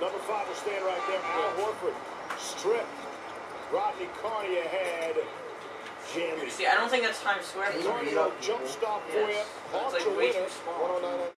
Number five will stand right there. Al Horford stripped. Rodney Carney ahead. Jimmy. See, I don't think that's Times Square. Carney jump stop for you. Yes. Hawks like way winner. too small.